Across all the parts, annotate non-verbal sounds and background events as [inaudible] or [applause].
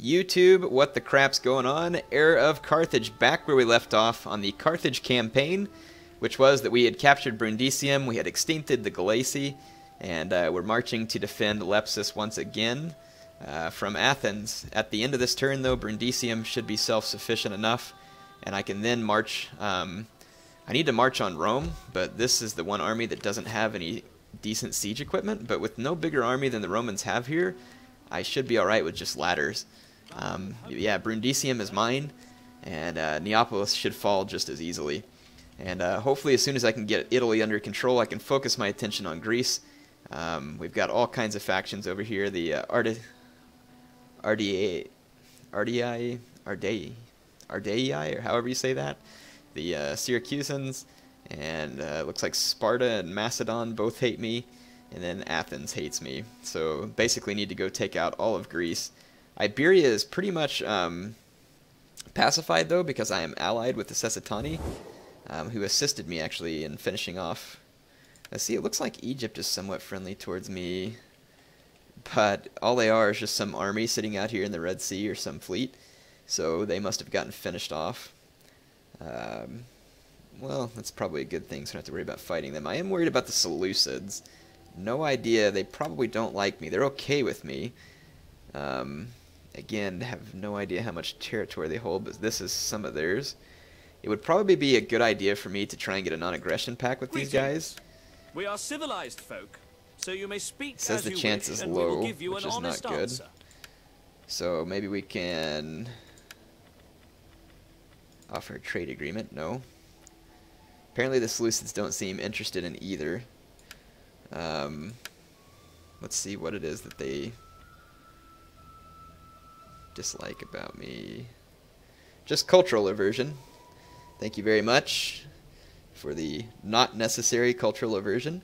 YouTube, what the crap's going on? Heir of Carthage, back where we left off on the Carthage campaign, which was that we had captured Brundisium, we had extincted the Galaci, and uh, we're marching to defend Lepsus once again uh, from Athens. At the end of this turn, though, Brundisium should be self-sufficient enough, and I can then march... Um, I need to march on Rome, but this is the one army that doesn't have any decent siege equipment, but with no bigger army than the Romans have here, I should be alright with just ladders. Um, yeah, Brundisium is mine, and uh, Neapolis should fall just as easily. And uh, hopefully as soon as I can get Italy under control, I can focus my attention on Greece. Um, we've got all kinds of factions over here. The uh, Arde RDA, RDI, Ardei, Ardei, or however you say that. The uh, Syracusans, and uh, looks like Sparta and Macedon both hate me, and then Athens hates me. So basically need to go take out all of Greece. Iberia is pretty much um, pacified though because I am allied with the Cessetani, um, who assisted me actually in finishing off. Let's see, it looks like Egypt is somewhat friendly towards me, but all they are is just some army sitting out here in the Red Sea or some fleet, so they must have gotten finished off. Um, well, that's probably a good thing, so I don't have to worry about fighting them. I am worried about the Seleucids. No idea. They probably don't like me. They're okay with me. Um, again, have no idea how much territory they hold, but this is some of theirs. It would probably be a good idea for me to try and get a non-aggression pact with these guys. We are civilized folk, so you may speak it says as the you chance wish, is and we will low, which is not good. answer. So maybe we can offer a trade agreement. No. Apparently the Seleucids don't seem interested in either. Um, let's see what it is that they dislike about me. Just cultural aversion. Thank you very much for the not necessary cultural aversion.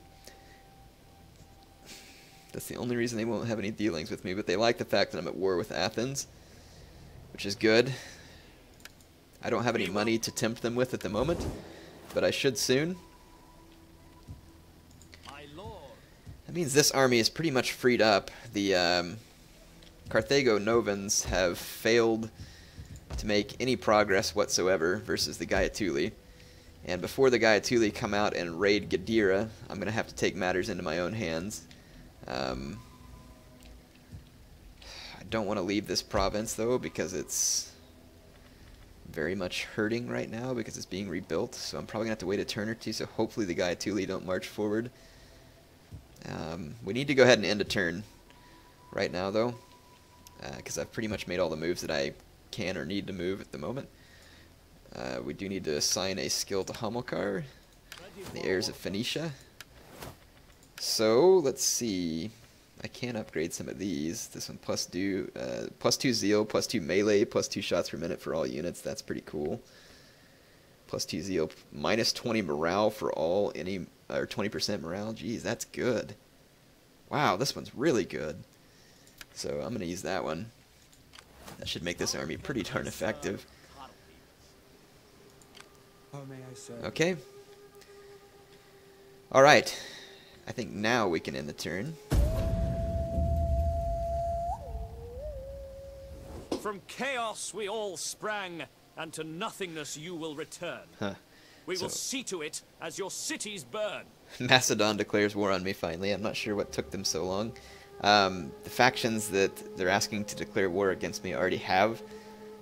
That's the only reason they won't have any dealings with me, but they like the fact that I'm at war with Athens, which is good. I don't have any money to tempt them with at the moment, but I should soon. That means this army is pretty much freed up. The um, Carthago Novans have failed to make any progress whatsoever versus the Gaiatuli. And before the Gaiatuli come out and raid Gadira, I'm going to have to take matters into my own hands. Um, I don't want to leave this province, though, because it's very much hurting right now because it's being rebuilt. So I'm probably going to have to wait a turn or two, so hopefully the Gaiatuli don't march forward. Um, we need to go ahead and end a turn right now, though, because I've pretty much made all the moves that I can or need to move at the moment. Uh, we do need to assign a skill to Hamilcar, the heirs of Phoenicia. So, let's see. I can upgrade some of these. This one plus do uh, plus two zeal, plus two melee, plus two shots per minute for all units. That's pretty cool. Plus two zeal, minus twenty morale for all any or twenty percent morale. Geez, that's good. Wow, this one's really good. So I'm gonna use that one. That should make this army pretty darn effective. How may I serve? Okay. All right. I think now we can end the turn. from chaos we all sprang, and to nothingness you will return. Huh. We will see to it as your cities burn. [laughs] Macedon declares war on me finally. I'm not sure what took them so long. Um, the factions that they're asking to declare war against me already have.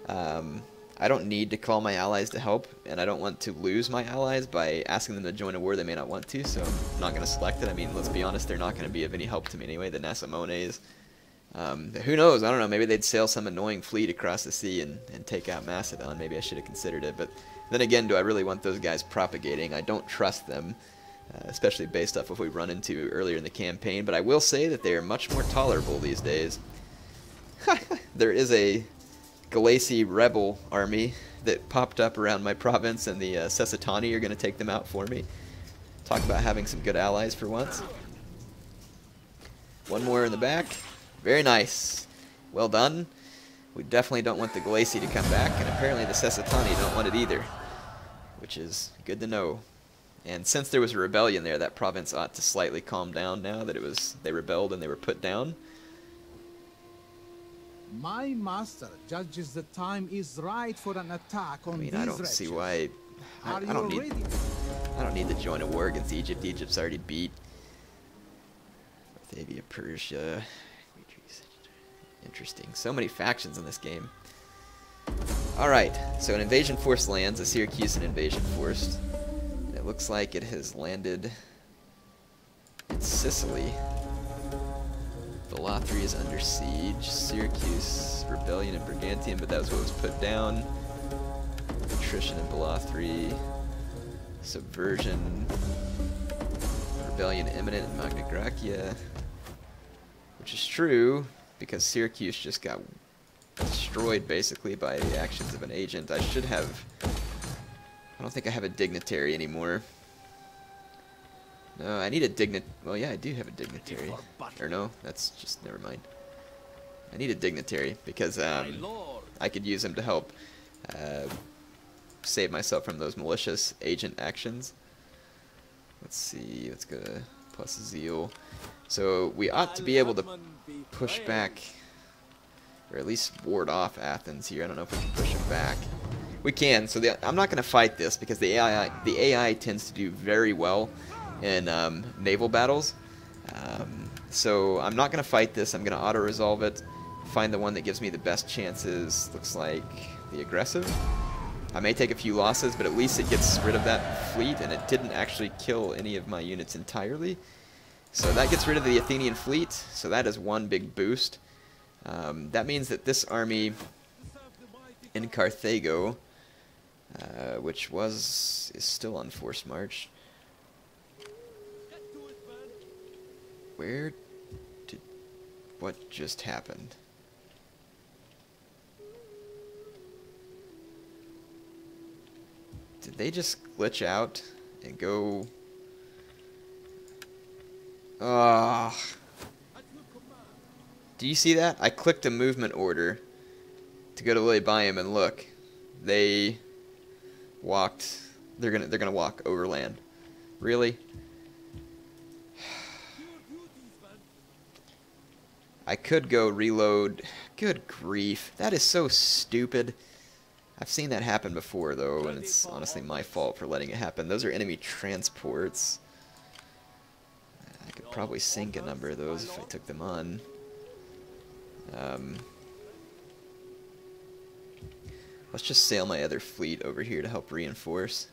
Um, I don't need to call my allies to help, and I don't want to lose my allies by asking them to join a war they may not want to, so I'm not going to select it. I mean, let's be honest, they're not going to be of any help to me anyway, the Nasamones. Um, who knows? I don't know. Maybe they'd sail some annoying fleet across the sea and, and take out Macedon. Maybe I should have considered it. But then again, do I really want those guys propagating? I don't trust them, uh, especially based off of what we run into earlier in the campaign. But I will say that they are much more tolerable these days. [laughs] there is a Galaci rebel army that popped up around my province, and the uh, Cessetani are going to take them out for me. Talk about having some good allies for once. One more in the back. Very nice. Well done. We definitely don't want the Galaci to come back, and apparently the Cessetani don't want it either, which is good to know. And since there was a rebellion there, that province ought to slightly calm down now that it was they rebelled and they were put down. My master judges the time is right for an attack on I mean, these I don't see why. I, I don't need. ready? I don't need to join a war against Egypt. Egypt's already beat. Batavia, Persia. Interesting. So many factions in this game. Alright, so an invasion force lands, a Syracusan invasion force. And looks like it has landed in Sicily. Velathri is under siege. Syracuse, rebellion in Brigantium, but that was what was put down. Attrition in Velathri. Subversion. Rebellion imminent in Magna Graecia. Which is true, because Syracuse just got destroyed basically by the actions of an agent. I should have... I don't think I have a dignitary anymore. No, I need a dignit... Well, yeah, I do have a dignitary. Or no, that's just... Never mind. I need a dignitary, because um. I could use him to help uh, save myself from those malicious agent actions. Let's see, let's go to plus zeal. So we ought to be able to push back, or at least ward off Athens here. I don't know if we can push them back. We can. So the, I'm not going to fight this because the AI the AI tends to do very well in um, naval battles. Um, so I'm not going to fight this. I'm going to auto resolve it. Find the one that gives me the best chances. Looks like the aggressive. I may take a few losses, but at least it gets rid of that fleet, and it didn't actually kill any of my units entirely. So that gets rid of the Athenian fleet, so that is one big boost. Um, that means that this army in Carthago, uh, which was is still on forced march. Where did what just happened? Did they just glitch out and go? Ah. Do you see that? I clicked a movement order to go to Lilybaeum and look. They walked. They're gonna. They're gonna walk overland. Really? [sighs] I could go reload. Good grief. That is so stupid. I've seen that happen before, though, and it's honestly my fault for letting it happen. Those are enemy transports. I could probably sink a number of those if I took them on. Um, let's just sail my other fleet over here to help reinforce.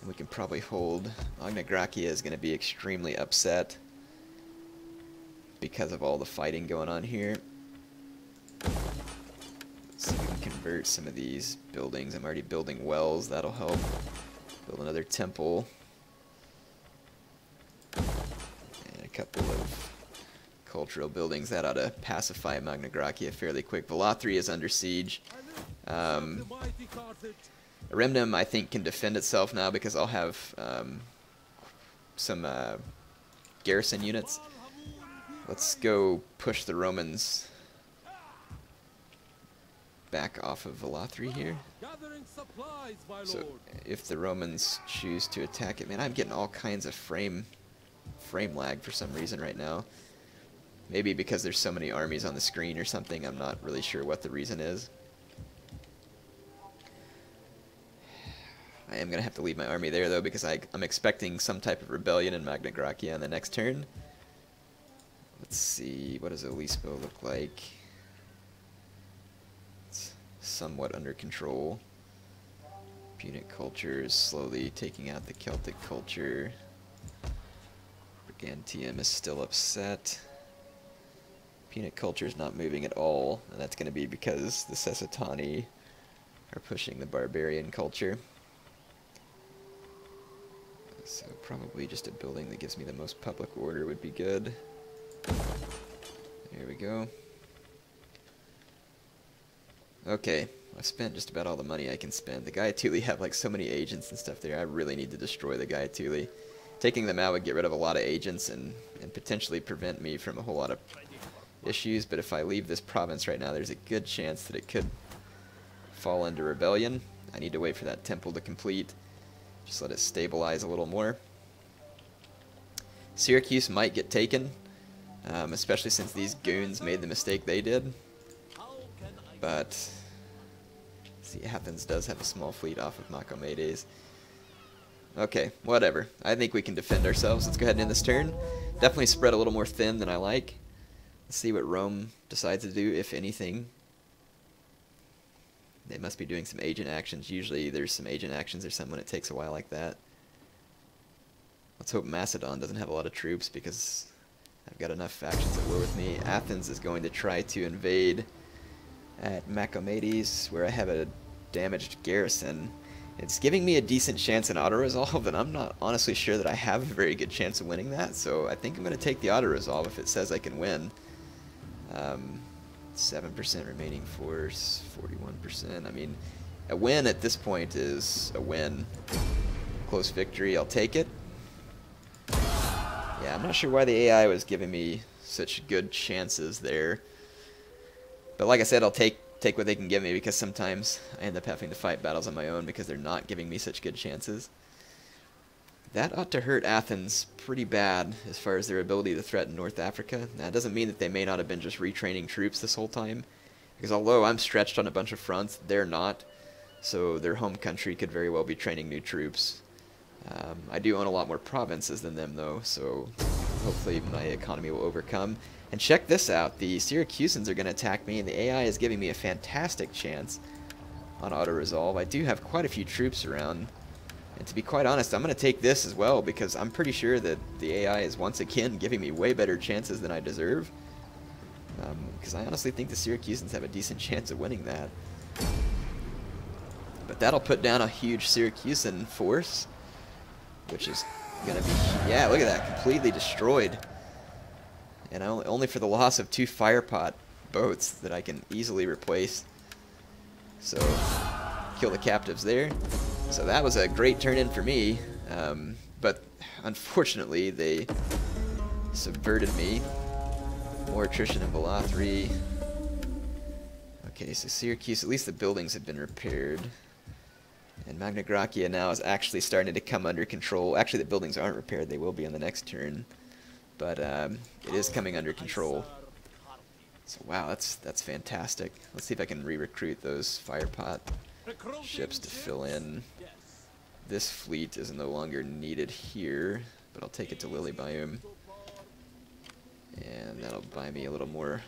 And we can probably hold... Magna Graecia is going to be extremely upset because of all the fighting going on here. Let's see if we can convert some of these buildings. I'm already building wells, that'll help. Build another temple. And a couple of cultural buildings. That ought to pacify Magna Graecia fairly quick. Velathri is under siege. Um, Ariminum, I think, can defend itself now because I'll have um, some uh, garrison units. Let's go push the Romans back off of Velathri here. So if the Romans choose to attack it, man, I'm getting all kinds of frame frame lag for some reason right now. Maybe because there's so many armies on the screen or something. I'm not really sure what the reason is. I am going to have to leave my army there, though, because I, I'm expecting some type of rebellion in Magna Graecia on the next turn. Let's see, what does Olispo look like? It's somewhat under control. Punic culture is slowly taking out the Celtic culture. Brigantium is still upset. Punic culture is not moving at all, and that's going to be because the Cessetani are pushing the barbarian culture. So probably just a building that gives me the most public order would be good. There we go. Okay, I've spent just about all the money I can spend. The Gaiatuli have like so many agents and stuff there. I really need to destroy the Gaiatuli. Taking them out would get rid of a lot of agents and, and potentially prevent me from a whole lot of issues, but if I leave this province right now, there's a good chance that it could fall into rebellion. I need to wait for that temple to complete. Just let it stabilize a little more. Syracuse might get taken, um, especially since these goons made the mistake they did. But see, Athens does have a small fleet off of Macomades. Okay, whatever. I think we can defend ourselves. Let's go ahead and end this turn. Definitely spread a little more thin than I like. Let's see what Rome decides to do, if anything. They must be doing some agent actions. Usually there's some agent actions or something when it takes a while like that. Let's hope Macedon doesn't have a lot of troops because I've got enough factions at war with me. Athens is going to try to invade at Macomades, where I have a damaged garrison. It's giving me a decent chance in auto-resolve, and I'm not honestly sure that I have a very good chance of winning that, so I think I'm going to take the auto-resolve if it says I can win. Um, 7% remaining force, 41%. I mean, a win at this point is a win. Close victory, I'll take it. Yeah, I'm not sure why the AI was giving me such good chances there. But like I said, I'll take take what they can give me because sometimes I end up having to fight battles on my own because they're not giving me such good chances. That ought to hurt Athens pretty bad as far as their ability to threaten North Africa. That doesn't mean that they may not have been just retraining troops this whole time, because although I'm stretched on a bunch of fronts, they're not. So their home country could very well be training new troops. Um, I do own a lot more provinces than them, though, so hopefully my economy will overcome. And check this out. The Syracusans are going to attack me, and the AI is giving me a fantastic chance on auto-resolve. I do have quite a few troops around. And to be quite honest, I'm going to take this as well, because I'm pretty sure that the AI is once again giving me way better chances than I deserve. Because um, I honestly think the Syracusans have a decent [laughs] chance of winning that. But that'll put down a huge Syracusan force, which is going to be... Yeah, look at that. Completely destroyed and only, only for the loss of two firepot boats that I can easily replace. So, kill the captives there. So that was a great turn in for me, um, but unfortunately they subverted me. More attrition in Velathri. Okay, so Syracuse, at least the buildings have been repaired. And Magna Graecia now is actually starting to come under control. Actually, the buildings aren't repaired. They will be on the next turn but um, it is coming under control. So wow, that's that's fantastic. Let's see if I can re-recruit those firepot ships to fill in. This fleet is no longer needed here, but I'll take it to Lilybaeum. And that'll buy me a little more.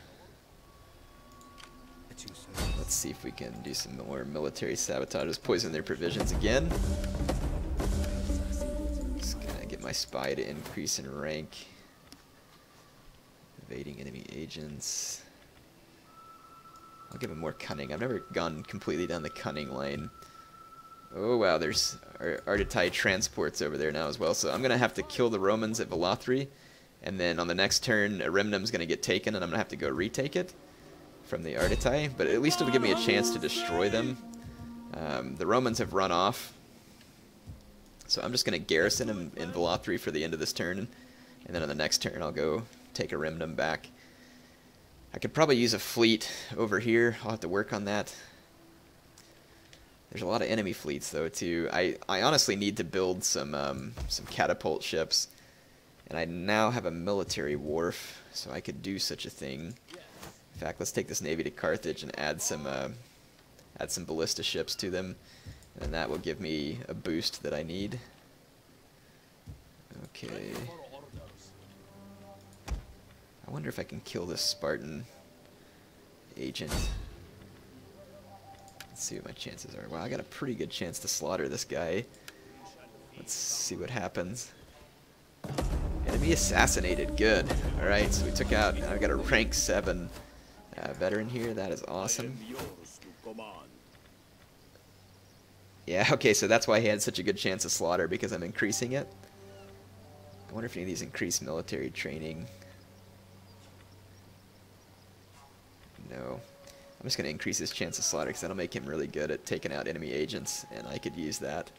Let's see if we can do some more military sabotages. Poison their provisions again. Just gonna get my spy to increase in rank. Evading enemy agents. I'll give him more cunning. I've never gone completely down the cunning lane. Oh wow, there's Ardetai transports over there now as well. So I'm going to have to kill the Romans at Velathri. And then on the next turn, Ariminum's going to get taken, and I'm going to have to go retake it from the Ardetai. But at least it'll give me a chance to destroy them. Um, the Romans have run off. So I'm just going to garrison them in Velathri for the end of this turn. And then on the next turn, I'll go take Erimnum back. I could probably use a fleet over here. I'll have to work on that. There's a lot of enemy fleets though too. I, I honestly need to build some um, some catapult ships. And I now have a military wharf, so I could do such a thing. In fact, let's take this navy to Carthage and add some uh, add some ballista ships to them, and that will give me a boost that I need. Okay. I wonder if I can kill this Spartan agent. Let's see what my chances are. Wow, I got a pretty good chance to slaughter this guy. Let's see what happens. Enemy assassinated. Good. Alright, so we took out... I've got a rank 7 uh, veteran here. That is awesome. Yeah, [laughs] okay, so that's why he had such a good chance of slaughter, because I'm increasing it. I wonder if any of these increase military training. No. I'm just going to increase his chance of slaughter because that'll make him really good at taking out enemy agents, and I could use that.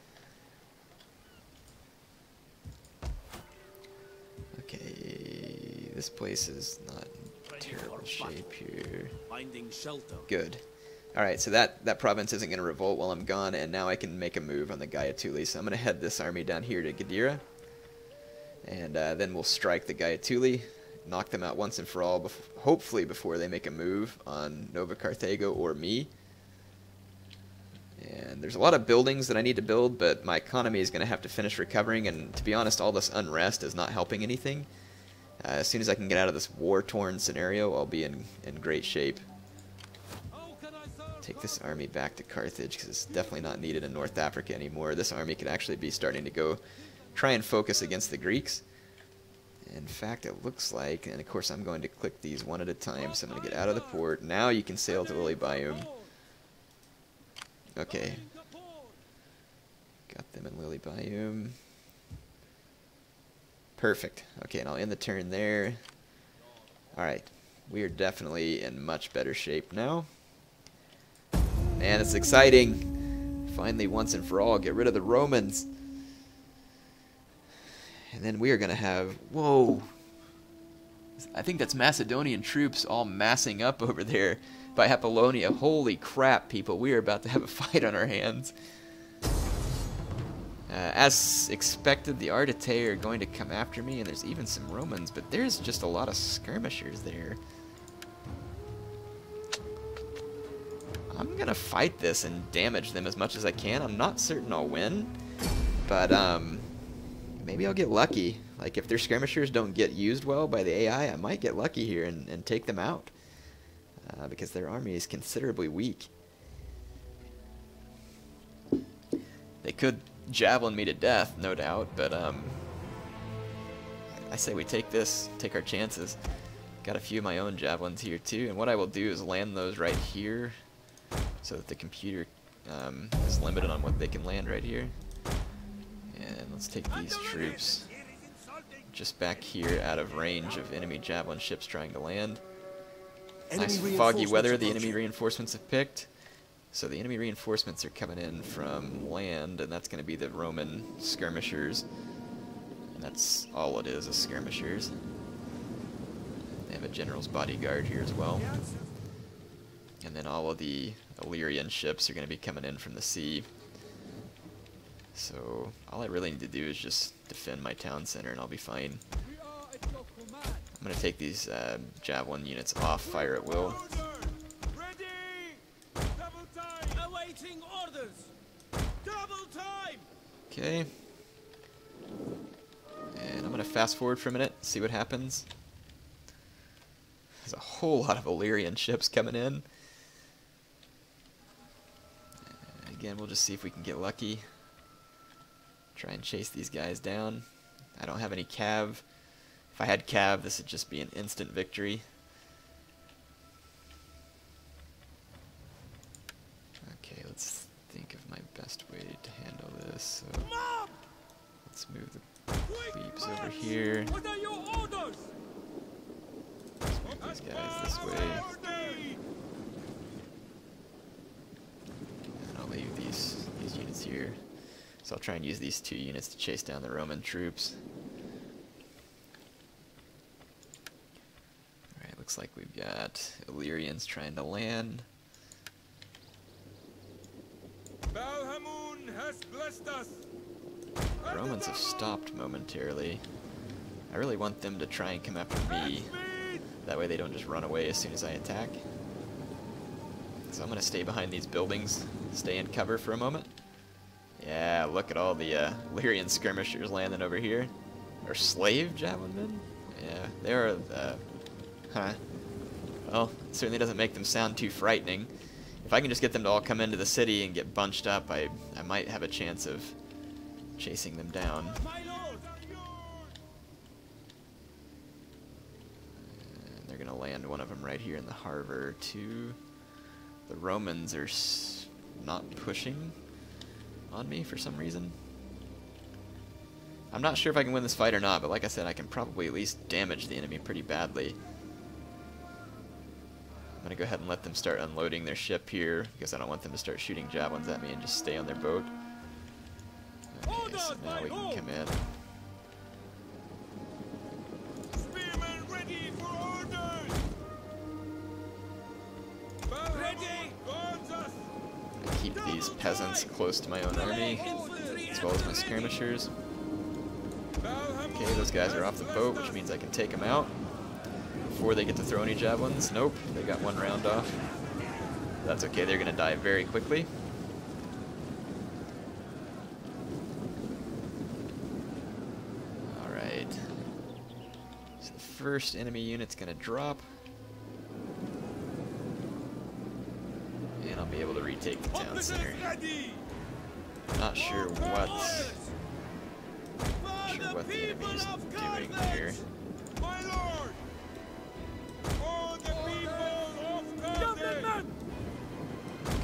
Okay, this place is not in terrible shape here. Good. Alright, so that, that province isn't going to revolt while I'm gone, and now I can make a move on the Gaiatuli. So I'm going to head this army down here to Gadira, and uh, then we'll strike the Gaiatuli, knock them out once and for all, bef hopefully before they make a move on Nova Carthago or me. And there's a lot of buildings that I need to build, but my economy is going to have to finish recovering, and to be honest, all this unrest is not helping anything. Uh, as soon as I can get out of this war-torn scenario, I'll be in, in great shape. Take this army back to Carthage, because it's definitely not needed in North Africa anymore. This army could actually be starting to go try and focus against the Greeks. In fact, it looks like, and of course I'm going to click these one at a time, so I'm going to get out of the port. Now you can sail to Lilybaeum. Okay. Got them in Lilybaeum. Perfect. Okay, and I'll end the turn there. Alright. We are definitely in much better shape now. And it's exciting. Finally, once and for all, get rid of the Romans. And then we are going to have... Whoa! I think that's Macedonian troops all massing up over there by Apollonia. Holy crap, people. We are about to have a [laughs] fight on our hands. Uh, as expected, the Arditae are going to come after me, and there's even some Romans, but there's just a lot of skirmishers there. I'm gonna fight this and damage them as much as I can. I'm not certain I'll win, but um, maybe I'll get lucky. Like if their skirmishers don't get used well by the AI, I might get lucky here and, and take them out. Uh, because their army is considerably weak. They could javelin me to death, no doubt, but um, I say we take this, take our chances. Got a few of my own javelins here too, and what I will do is land those right here so that the computer um, is limited on what they can land right here. And let's take these troops just back here out of range of enemy javelin ships trying to land. Nice foggy weather the enemy reinforcements have picked. So the enemy reinforcements are coming in from land, and that's going to be the Roman skirmishers. And that's all it is, is skirmishers. They have a general's bodyguard here as well. And then all of the Illyrian ships are going to be coming in from the sea. So all I really need to do is just defend my town center and I'll be fine. I'm going to take these uh, javelin units off fire at will. Okay. And I'm going to fast forward for a minute, see what happens. There's a whole lot of Illyrian ships coming in. Again, we'll just see if we can get lucky. Try and chase these guys down. I don't have any cav. If I had cav, this would just be an instant victory. Okay, let's think of my best way to handle this. So let's move the plebes over here. What are your orders? Let's move these guys this way. And I'll leave these these units here. So I'll try and use these two units to chase down the Roman troops. Alright, looks like we've got Illyrians trying to land. Balhamun has blessed us. The Romans have stopped momentarily. I really want them to try and come after me. That way they don't just run away as soon as I attack. So I'm going to stay behind these buildings, stay in cover for a moment. Yeah, look at all the uh, Illyrian skirmishers landing over here. Or slave javelin Yeah, they're, uh, huh. Well, it certainly doesn't make them sound too frightening. If I can just get them to all come into the city and get bunched up, I, I might have a chance of chasing them down. And they're to land one of them right here in the harbor, too. The Romans are not pushing on me for some reason. I'm not sure if I can win this fight or not, but like I said, I can probably at least damage the enemy pretty badly. I'm going to go ahead and let them start unloading their ship here, because I don't want them to start shooting javelins at me and just stay on their boat. Okay, so now we can come in. Close to my own army, as well as my skirmishers. Okay, those guys are off the boat, which means I can take them out. before they get to throw any javelins. Nope, they got one round off. That's okay, they're going to die very quickly. Alright. So the first enemy unit's going to drop. And I'll be able to retake the town center. Not sure what... Not sure what the enemy's doing here. My lord! For the people of Carthage!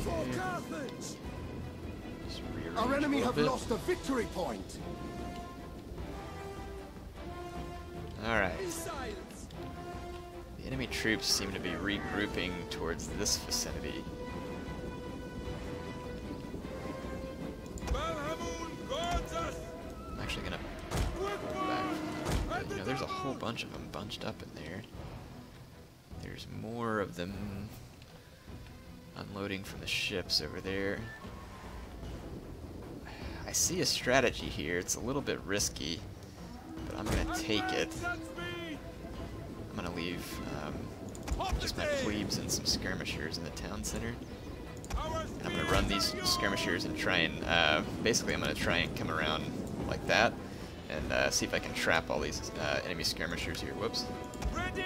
For Carthage! Just rearrange Our enemy have bit. lost a victory point. Alright. The enemy troops seem to be regrouping towards this vicinity. Bunch of them bunched up in there. There's more of them unloading from the ships over there. I see a strategy here. It's a little bit risky, but I'm gonna take it. I'm gonna leave um, just my plebes and some skirmishers in the town center. And I'm gonna run these skirmishers and try and uh, basically I'm gonna try and come around like that and uh, see if I can trap all these uh, enemy skirmishers here. Whoops. Ready!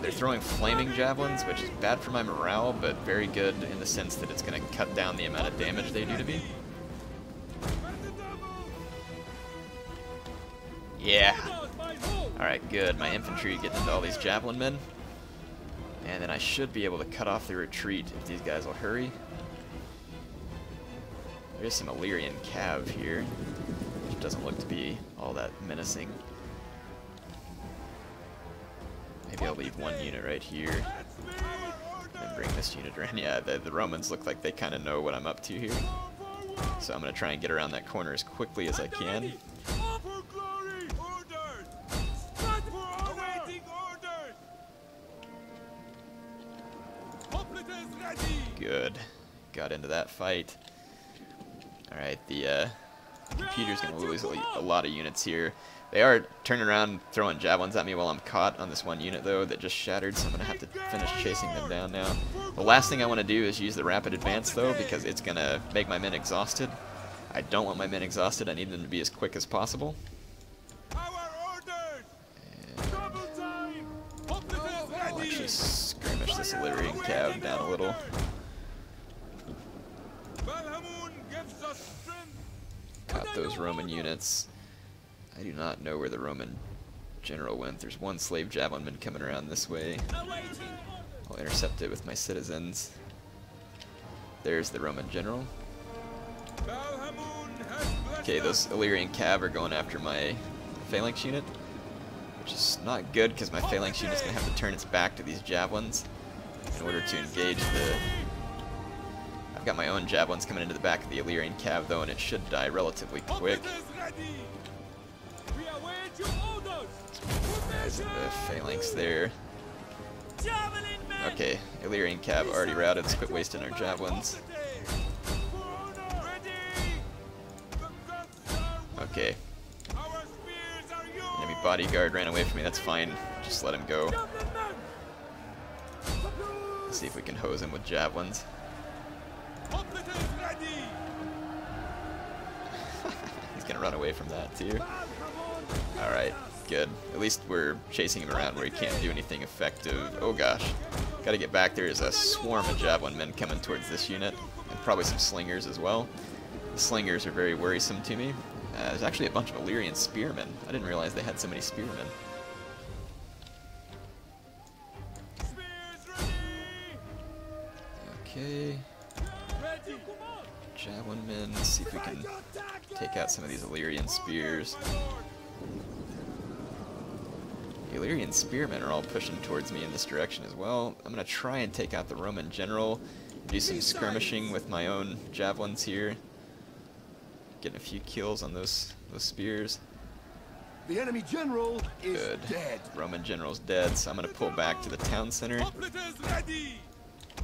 They're throwing flaming javelins, which is bad for my morale, but very good in the sense that it's gonna cut down the amount of damage they do to me. At the double! Yeah. Orders, my lord! Alright, good. My infantry getting into all these javelin men. And then I should be able to cut off the retreat if these guys will hurry. There's some Illyrian cav here, doesn't look to be all that menacing. Maybe I'll leave one unit right here and bring this unit around. [laughs] Yeah, the, the Romans look like they kind of know what I'm up to here. So I'm going to try and get around that corner as quickly as I can. For glory! Orders! Stand for awaiting orders! Hoplites ready! Good. Got into that fight. Alright, the uh, computer's going to lose a, a lot of units here. They are turning around, throwing javelins at me while I'm caught on this one unit, though, that just shattered, so I'm going to have to finish chasing them down now. The last thing I want to do is use the rapid advance, though, because it's going to make my men exhausted. I don't want my men exhausted. I need them to be as quick as possible. And I'll actually skirmish this Illyrian cav down a little. Balhamun gives us strength! Caught those Roman units. I do not know where the Roman general went. There's one slave javelinman coming around this way. I'll intercept it with my citizens. There's the Roman general. Okay, those Illyrian cav are going after my phalanx unit, which is not good because my phalanx unit's gonna have to turn its back to these javelins in order to engage the. Got my own javelins coming into the back of the Illyrian cav though, and it should die relatively quick. Hoplites ready! We await your orders! Guys the phalanx there. Okay, Illyrian cav already routed. Let's quit wasting our javelins. Okay, Our spears are yours! enemy bodyguard ran away from me. That's fine. Just let him go. Men! see if we can hose him with javelins. He's gonna run away from that too. Alright, good. At least we're chasing him around where he can't do anything effective. Oh gosh. Gotta get back. There's a swarm of javelin men coming towards this unit. And probably some slingers as well. The slingers are very worrisome to me. Uh, there's actually a bunch of Illyrian spearmen. I didn't realize they had so many spearmen. Can take out some of these Illyrian spears. The Illyrian spearmen are all pushing towards me in this direction as well. I'm gonna try and take out the Roman general, do some skirmishing with my own javelins here. Getting a few kills on those those spears. The enemy general is Good. dead. Roman general's dead, so I'm gonna pull back to the town center. Hoplites ready!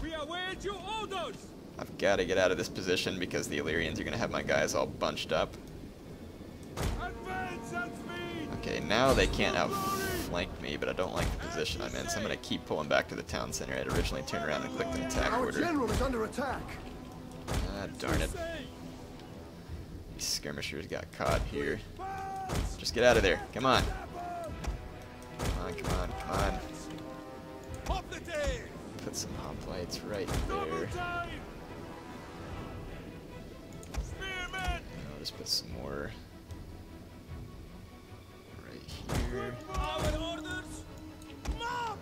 We await your orders! I've got to get out of this position because the Illyrians are gonna have my guys all bunched up. Advance at speed! Okay, now they can't outflank flank me, but I don't like the position I'm in, so I'm going to keep pulling back to the town center. I had originally turned around and clicked an attack Our order. general is under attack. Ah, darn it. These skirmishers got caught here. Just get out of there. Come on. Come on, come on, come on. Put some hoplites right there. Just put some more right here.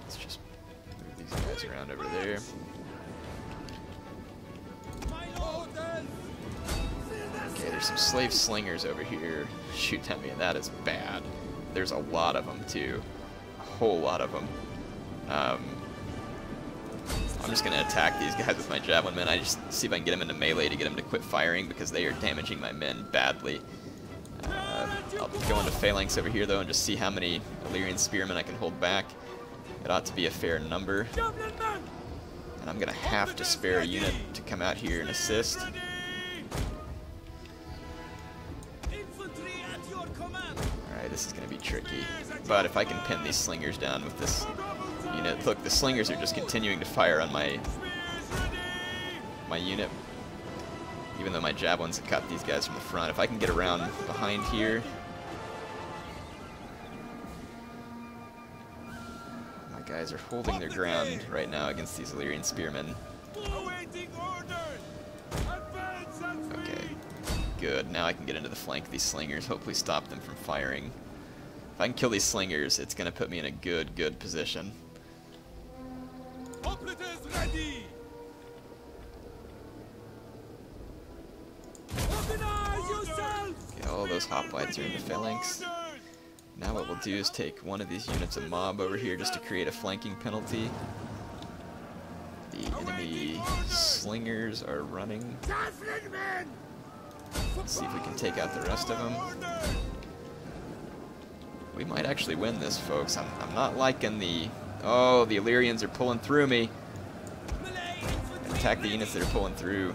Let's just move these guys around over there. Okay, there's some slave slingers over here Shoot at me, that is bad. There's a lot of them, too. A whole lot of them. Um, just going to attack these guys with my javelin men. I just see if I can get them into melee to get them to quit firing because they are damaging my men badly. Uh, I'll go into phalanx over here, though, and just see how many Illyrian spearmen I can hold back. It ought to be a fair number. And I'm going to have to spare a unit to come out here and assist. Alright, this is going to be tricky. But if I can pin these slingers down with this Look, the slingers are just continuing to fire on my my unit. Even though my javelins have cut these guys from the front. If I can get around behind here... My guys are holding their ground right now against these Illyrian spearmen. Okay, good. Now I can get into the flank of these slingers, hopefully stop them from firing. If I can kill these slingers, it's going to put me in a good, good position. Okay, all those hoplites are in the phalanx. Now what we'll do is take one of these units of mob over here just to create a flanking penalty. The enemy slingers are running. Let's see if we can take out the rest of them. We might actually win this, folks. I'm, I'm not liking the... Oh, the Illyrians are pulling through me. Attack the units that are pulling through.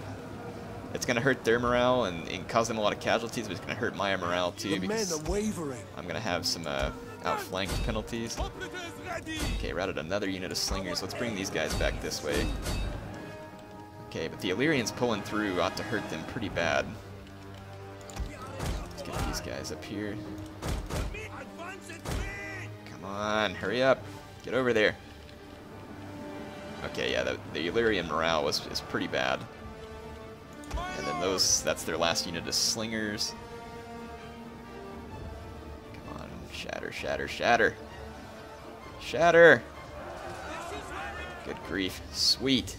It's going to hurt their morale and, and, cause them a lot of casualties, but it's going to hurt my morale too because. I'm going to have some uh, outflanked penalties. Okay, routed another unit of slingers. Let's bring these guys back this way. Okay, but the Illyrians pulling through ought to hurt them pretty bad. Let's get these guys up here. Come on, hurry up. Get over there. Okay, yeah, the, the Illyrian morale was is pretty bad. And then those, that's their last unit of slingers. Come on, shatter, shatter, shatter. Shatter! Good grief. Sweet.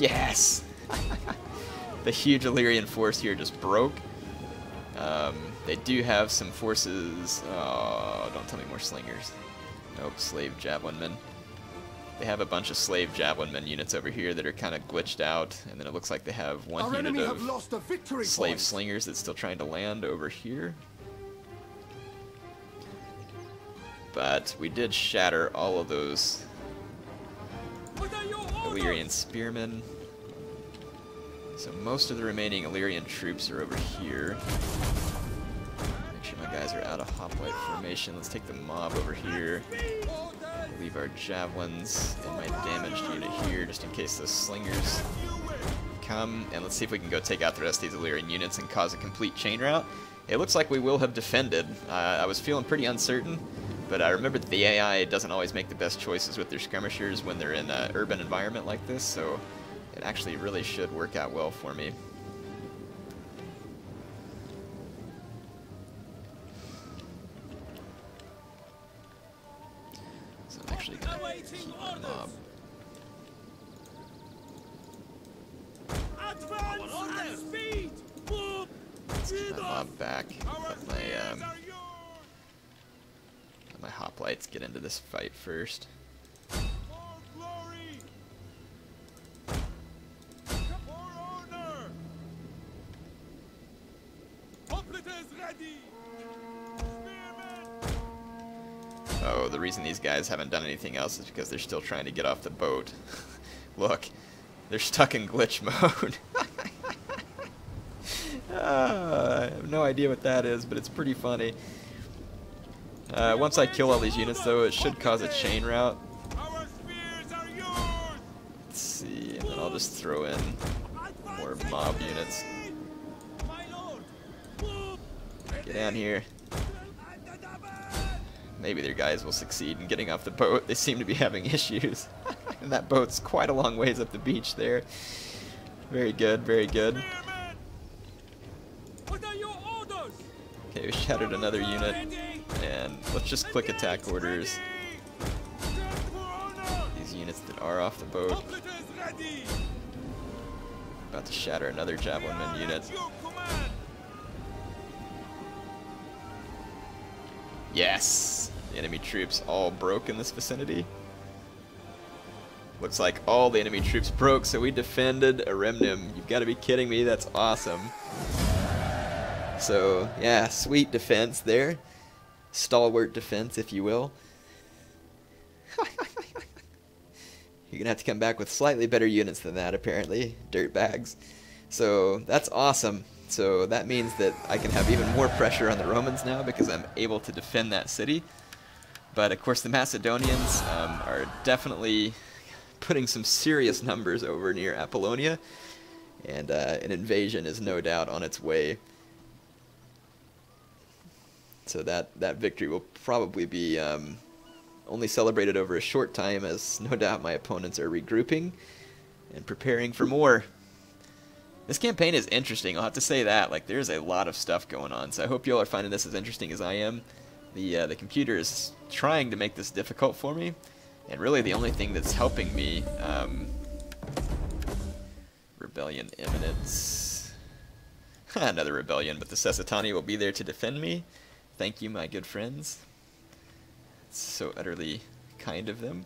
Yes! [laughs] the huge Illyrian force here just broke. Um, they do have some forces. Oh, don't tell me more slingers. Nope, slave javelin men. They have a bunch of slave javelin men units over here that are kind of glitched out, and then it looks like they have one Our unit of lost a victory slave point. slingers that's still trying to land over here. But we did shatter all of those Illyrian spearmen. So most of the remaining Illyrian troops are over here. Guys are out of hoplite formation. Let's take the mob over here. Leave our javelins and my damaged unit here just in case those slingers come. And let's see if we can go take out the rest of these Illyrian units and cause a complete chain rout. It looks like we will have defended. Uh, I was feeling pretty uncertain, but I remember that the AI doesn't always make the best choices with their skirmishers when they're in an urban environment like this, so it actually really should work out well for me. Get into this fight first. Oh, the reason these guys haven't done anything else is because they're still trying to get off the boat. [laughs] Look, they're stuck in glitch [laughs] mode. uh, [laughs] I have no idea what that is, but it's pretty funny. Uh, once I kill all these units, though, it should cause a chain rout. Let's see, and then I'll just throw in more mob units. Get down here. Maybe their guys will succeed in getting off the boat. They seem to be having [laughs] issues. [laughs] and that boat's quite a long ways up the beach there. Very good, very good. Okay, we shattered another unit. Let's just click attack orders. These units that are off the boat. About to shatter another javelinman unit. Yes! The enemy troops all broke in this vicinity. Looks like all the enemy troops broke, so we defended Ariminum. You've got to be kidding me, that's awesome. So, yeah, sweet defense there. Stalwart defense, if you will. [laughs] You're gonna have to come back with slightly better units than that, apparently. Dirtbags. So, that's awesome. So that means that I can have even more pressure on the Romans now because I'm able to defend that city. But of course the Macedonians um, are definitely putting some serious numbers over near Apollonia. And uh, an invasion is no doubt on its way. So that, that victory will probably be um, only celebrated over a short time as no doubt my opponents are regrouping and preparing for more. This campaign is interesting, I'll have to say that. Like, there's a lot of stuff going on, so I hope you all are finding this as interesting as I am. The, uh, the computer is trying to make this difficult for me, and really the only thing that's helping me... Um, rebellion imminence. [laughs] Another rebellion, but the Cessetani will be there to defend me. Thank you, my good friends. It's so utterly kind of them.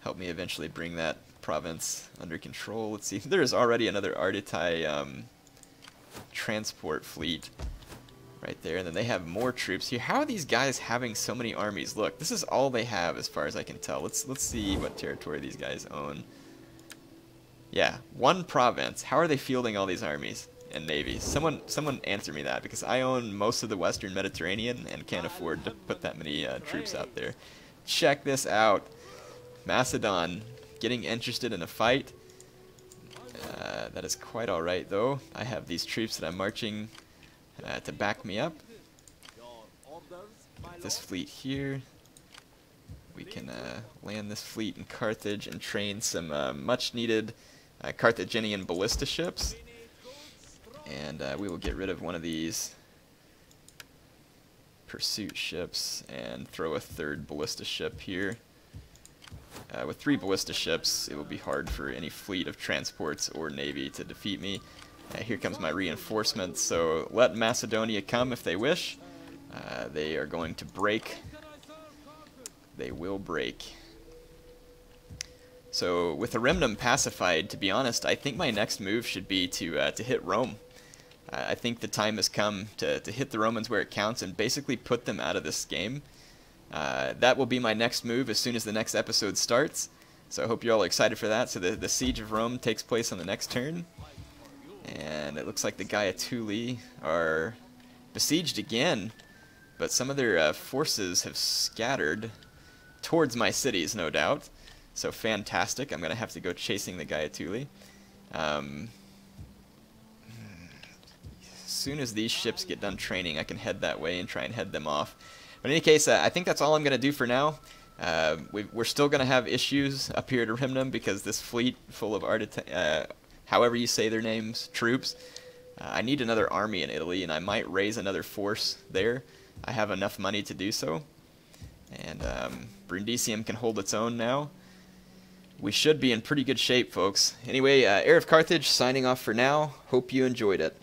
Help me eventually bring that province under control. Let's see, [laughs] there is already another Ardiaei um, transport fleet right there, and then they have more troops here. How are these guys having so many armies? Look, this is all they have as far as I can tell. Let's let's see what territory these guys own. Yeah, one province. How are they fielding all these armies and navies? Someone someone answer me that because I own most of the Western Mediterranean and can't afford to put that many uh, troops out there. Check this out. Macedon getting interested in a fight. Uh, that is quite alright though. I have these troops that I'm marching uh, to back me up. This fleet here. We can uh, land this fleet in Carthage and train some uh, much needed uh, Carthaginian ballista ships. And uh, we will get rid of one of these pursuit ships and throw a third ballista ship here. Uh, with three ballista ships, it will be hard for any fleet of transports or navy to defeat me. Uh, here comes my reinforcements, so let Macedonia come if they wish. Uh, they are going to break. They will break. So with Ariminum pacified, to be honest, I think my next move should be to uh, to hit Rome. I think the time has come to, to hit the Romans where it counts and basically put them out of this game. Uh, that will be my next move as soon as the next episode starts. So I hope you're all excited for that. So the, the Siege of Rome takes place on the next turn. And it looks like the Gaetuli are besieged again. But some of their uh, forces have scattered towards my cities, no doubt. So fantastic. I'm going to have to go chasing the Gaetuli. Um, soon as these ships get done training, I can head that way and try and head them off. But in any case, uh, I think that's all I'm going to do for now. Uh, we, are still going to have issues up here at Rimnum because this fleet full of uh, however you say their names, troops. Uh, I need another army in Italy, and I might raise another force there. I have enough money to do so. And um, Brundisium can hold its own now. We should be in pretty good shape, folks. Anyway, uh, Heir of Carthage signing off for now. Hope you enjoyed it.